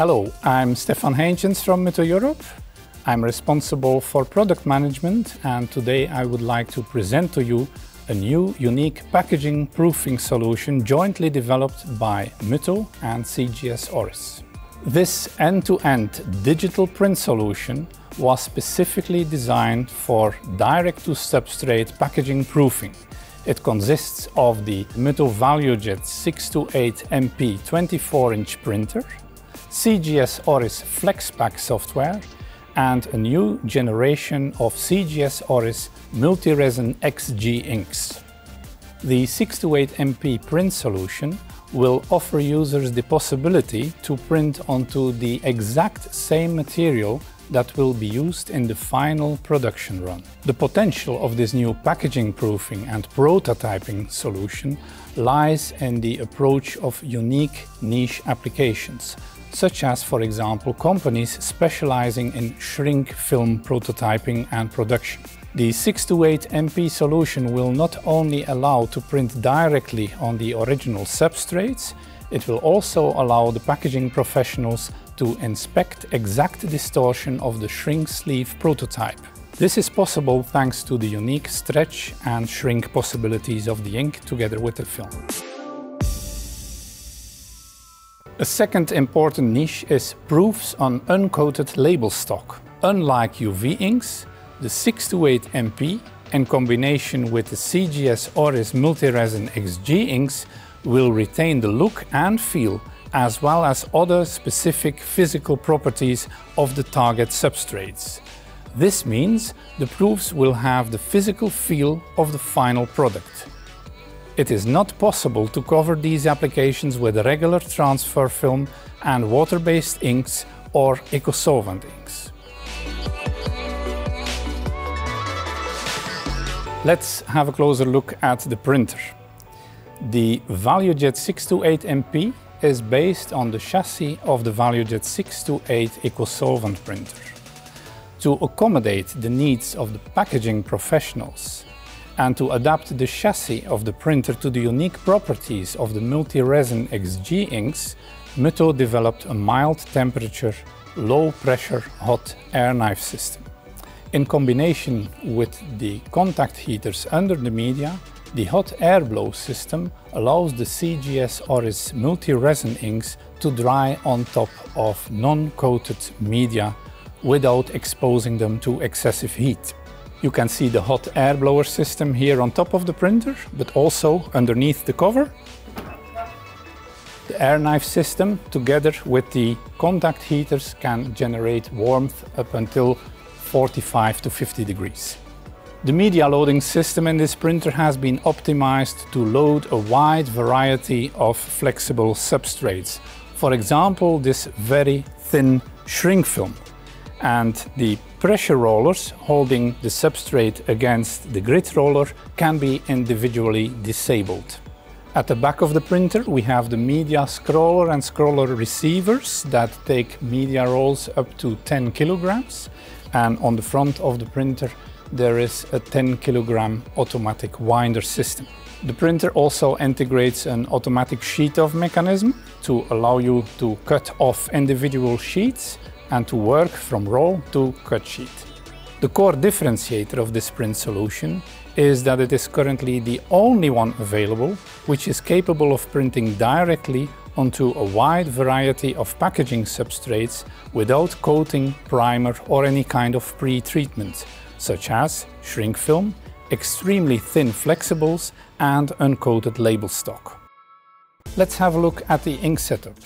Hello, I'm Stefan Heintjens from Mutoh Europe. I'm responsible for product management and today I would like to present to you a new unique packaging proofing solution jointly developed by Mutoh and CGS Oris. This end-to-end -end digital print solution was specifically designed for direct-to-substrate packaging proofing. It consists of the Mutoh ValueJet 628 MP 24-inch printer, CGS Oris FlexPack software and a new generation of CGS Oris Multiresin XG inks. The 628MP print solution will offer users the possibility to print onto the exact same material that will be used in the final production run. The potential of this new packaging proofing and prototyping solution lies in the approach of unique niche applications, such as, for example, companies specializing in shrink film prototyping and production. The 628 MP solution will not only allow to print directly on the original substrates, it will also allow the packaging professionals to inspect exact distortion of the shrink sleeve prototype. This is possible thanks to the unique stretch and shrink possibilities of the ink together with the film. A second important niche is proofs on uncoated label stock. Unlike UV inks, the 628MP in combination with the CGS Oris Multiresin XG inks will retain the look and feel as well as other specific physical properties of the target substrates. This means the proofs will have the physical feel of the final product. It is not possible to cover these applications with regular transfer film and water-based inks or eco-solvent inks. Let's have a closer look at the printer. The ValueJet 628MP is based on the chassis of the ValueJet 628 eco-solvent printer. To accommodate the needs of the packaging professionals and to adapt the chassis of the printer to the unique properties of the multi-resin XG inks, Mutoh developed a mild temperature, low pressure hot air knife system. In combination with the contact heaters under the media, the hot air blow system allows the CGS Oris multi-resin inks to dry on top of non-coated media without exposing them to excessive heat. You can see the hot air blower system here on top of the printer, but also underneath the cover. The air knife system, together with the contact heaters, can generate warmth up until 45 to 50 degrees. The media loading system in this printer has been optimized to load a wide variety of flexible substrates. For example, this very thin shrink film and the pressure rollers holding the substrate against the grid roller can be individually disabled. At the back of the printer we have the media scroller and scroller receivers that take media rolls up to 10 kilograms and on the front of the printer there is a 10 kilogram automatic winder system. The printer also integrates an automatic sheet off mechanism to allow you to cut off individual sheets and to work from roll to cut sheet. The core differentiator of this print solution is that it is currently the only one available which is capable of printing directly onto a wide variety of packaging substrates without coating, primer or any kind of pre-treatment, such as shrink film, extremely thin flexibles and uncoated label stock. Let's have a look at the ink setup.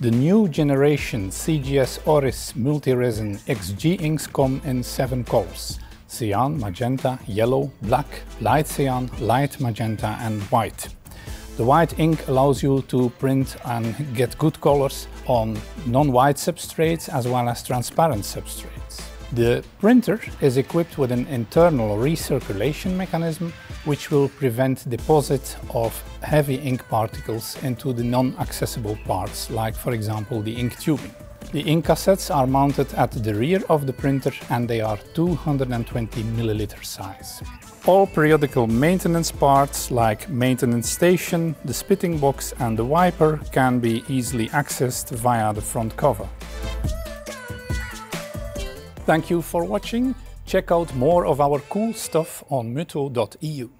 The new generation CGS Oris Multi-Resin XG inks come in seven colors. Cyan, magenta, yellow, black, light cyan, light magenta and white. The white ink allows you to print and get good colors on non-white substrates as well as transparent substrates. The printer is equipped with an internal recirculation mechanism which will prevent deposit of heavy ink particles into the non-accessible parts like for example the ink tubing. The ink cassettes are mounted at the rear of the printer and they are 220 milliliter size. All periodical maintenance parts like maintenance station, the spitting box and the wiper can be easily accessed via the front cover. Thank you for watching. Check out more of our cool stuff on mutoh.eu.